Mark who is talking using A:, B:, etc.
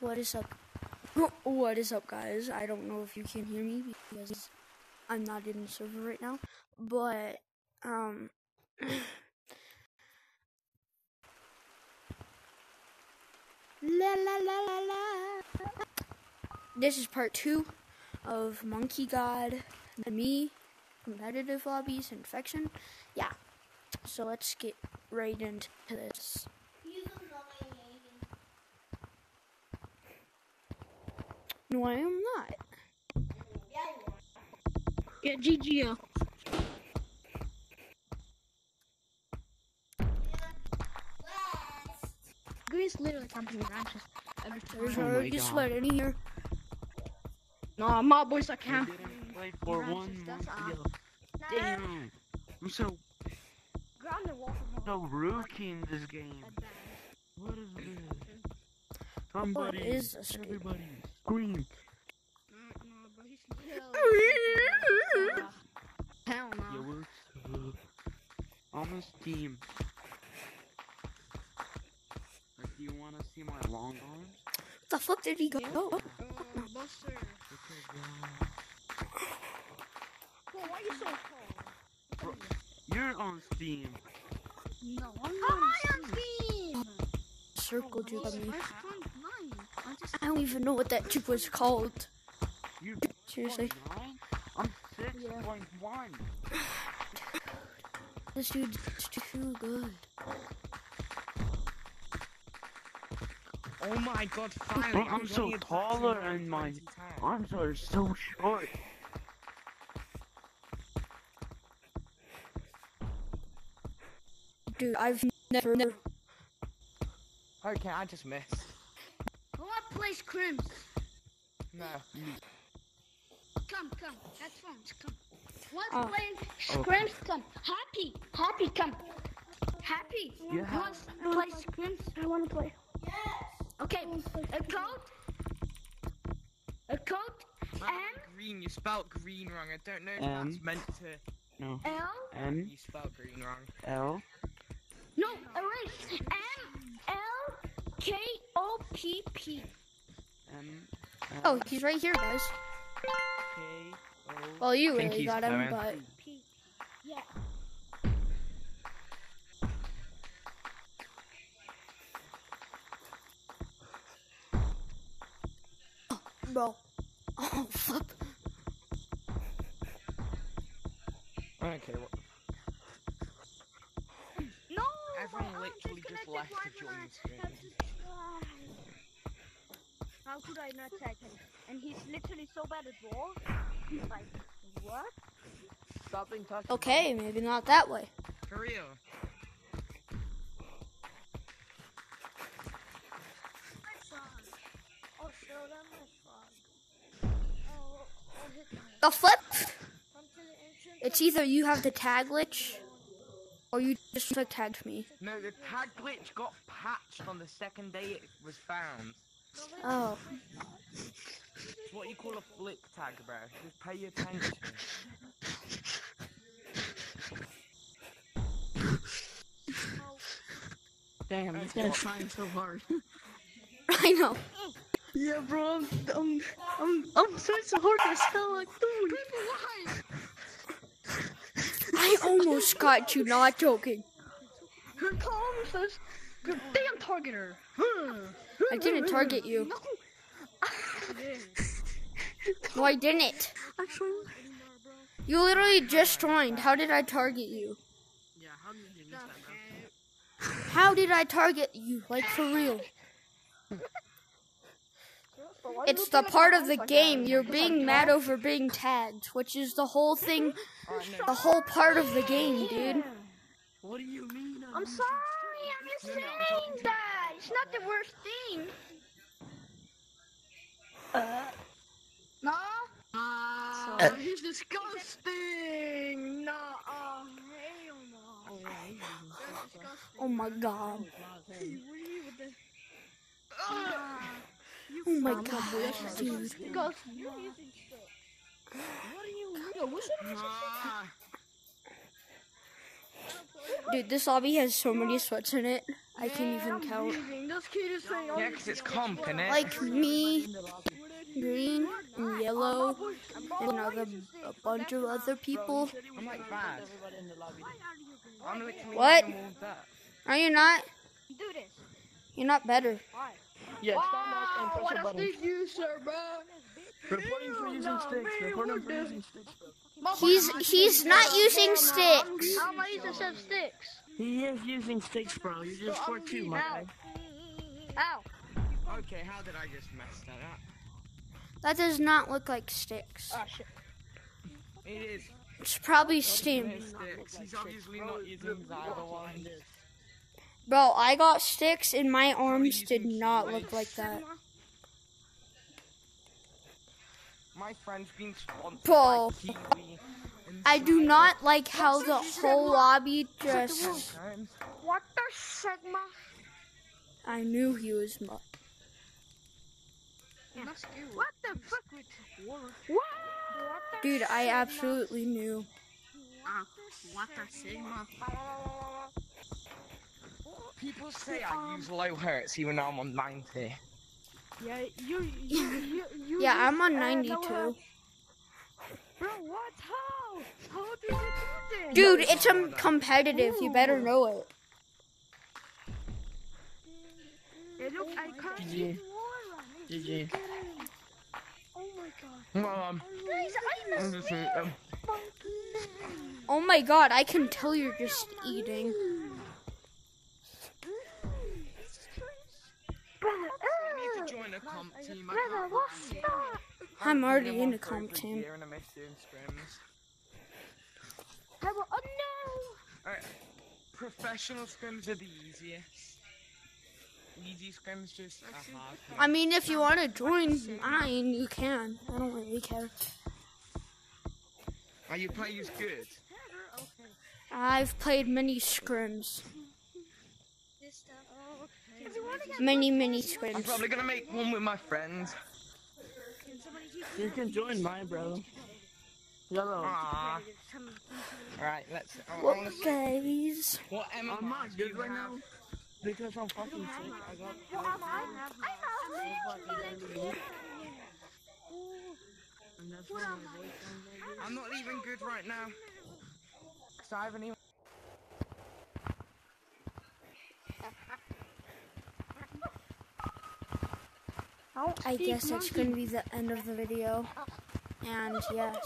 A: What is up? What is up, guys? I don't know if you can hear me because I'm not in the server right now, but um. la la la la la. This is part two of Monkey God and me, competitive lobbies, infection. Yeah. So let's get right into this. No, I am not.
B: Yeah, GGO. Green's literally camping branches every
A: There's
B: time.
C: Oh my
A: already
C: God.
A: sweat in here.
B: No, my boys are
C: I
B: camping.
C: didn't play for
B: Branches,
C: one
B: that's
C: month. Damn. I'm so
B: Ground and
C: so rookie in this game. What is this? Somebody,
A: is this game?
C: Everybody, scream.
B: Hell
C: Yo,
B: no.
C: what's up? On this team. Like, do you want to see my long arms?
A: the fuck did he go?
B: Oh, Buster.
C: Because, uh,
B: Well, why are you so tall?
C: you're on Steam.
B: No, I'm not on Steam.
A: Circled you
B: Where's
A: on me.
B: I just
A: I don't even know what that chip was called.
C: You
A: Seriously.
C: 0.9? I'm 6.1.
A: This dude's too good.
D: Oh my god, finally!
C: Bro, I'm so taller and my
D: twenty times.
C: arms are so short.
A: Dude, I've never, never.
D: Oh, okay, I just missed.
B: What place Crims?
D: No.
B: Come, come. Headphones, come. What's
A: Oh.
B: playing Scrims? Oh, come. Happy, happy, come. Happy.
C: Yeah.
B: Wants to play Scrims? I want to play. Yes. Okay. A code. A code.
D: Man, green, you spelled green wrong. I don't know if
C: M.
D: that's meant to.
C: No.
B: M L.
C: M
D: You spelled green wrong.
C: L
B: No, erase. M L K O P P.
C: M L
A: Oh, he's right here, guys.
C: K O.
A: Well, you really
D: he's
A: got him,
D: coming.
A: but
B: P. Yeah.
A: bro. Oh fuck.
D: Okay, what?
B: No.
D: Everyone
B: my arm
D: literally just
B: disconnected.
D: left
B: Why
D: to join
B: I
D: the stream.
B: have to try? How could I not tag him? And he's literally so bad at ball. He's like, what?
D: Stop being touched.
A: Okay, maybe not that way.
D: For real.
B: My frog. I'll show them my frog. Oh, I'll hit them.
A: The flip.
B: Come to the entrance.
A: It's either you have the tag glitch, or you just like tagged me.
D: No, the tag glitch got patched on the second day it was found.
A: Oh.
D: It's what you call a flick tag, bro. Just pay your attention.
B: Damn,
D: this guy's
B: trying so hard.
A: I know.
B: Yeah, bro, I'm, I'm, I'm, I'm trying so hard as hell, like, dude.
A: I almost got you. Not joking.
B: Her calm says, "Good damn targeter.
A: I didn't target you. No, I didn't.
B: Actually,
A: You literally just joined. How did I target you?
D: Yeah, how did you miss that, bro?
A: How did I target you? Like for real? It's the part of the game. You're being mad over being tagged, which is the whole thing, the whole part of the game, dude.
D: What do you mean?
B: I'm sorry, I'm just saying that. It's not the worst thing. Uh, no? Uh, he's disgusting. No, oh, hell no.
A: Oh my god.
B: Really,
A: Oh my god, dude.
B: Disgusting. You're using. What are you Yo, what's up?
A: Dude, this lobby has so many sweats in it. I can't even count.
B: This kid is saying,
D: Yeah, 'cause it's comp, innit?
A: Like me, green, and yellow, and another a bunch of other people.
D: I'm like bad.
A: What?
D: in all that.
A: Are you not?
B: do this.
A: You're not better.
C: Yeah, stand up and press
B: what a
C: button.
B: stick you, sir, bro.
C: Report him for using sticks. Report him for using sticks.
A: He's he's not using sticks.
B: How am I using some sticks?
C: He is using sticks, bro. You just scored two, my guy.
B: Ow.
D: Okay, how did I just mess that up?
A: That does not look like sticks.
B: Oh, shit.
D: It is.
A: It's probably steam.
D: Sticks. He's obviously not using his other one.
A: Bro, I got sticks and my arms did not look like that.
D: My friend's been sponsored
A: Bro.
D: by Kiwi. and
A: I do not like how the whole lobby just.
B: What the Sigma?
A: I knew he was. Mu-
B: What the fuck? What? What
A: Dude, I absolutely knew.
B: Ah, what the Sigma?
D: People say I use low hertz even though I'm on 90.
B: Yeah, you, you, you, you
A: Yeah, I'm on
B: uh,
A: 92.
B: Bro, what? How? How did you do this?
A: Dude, it's um, competitive. You better know it.
B: Hey, look, I can't
C: GG.
B: see
C: GG.
B: Oh my god.
D: Mom,
B: Guys, I'm
D: I'm just um,
A: Oh my god, I can tell you're just eating.
D: I need to join a comp team. I Never
B: what's that?
A: I'm already in
D: one
A: a comp team.
D: year and I miss doing scrims.
B: How about- Oh no!
D: Alright, professional scrims are the easiest. Easy scrims just a hard.
A: I mean, if you want to join mine, you can. I don't really care.
D: Are you players good?
A: I've played many scrims.
B: If you wanna
A: Many, many
D: I'm probably gonna make one with my friends.
C: You can join my bro. Yellow.
D: Aww. Alright, let's. I, I
A: What
D: wanna
A: guys?
D: what am
C: I'm not good right now because I'm fucking sick. I got. And that's why my voice sounds.
D: I'm not even good right now. Cause I haven't even.
A: I guess that's going to be the end of the video. And yes.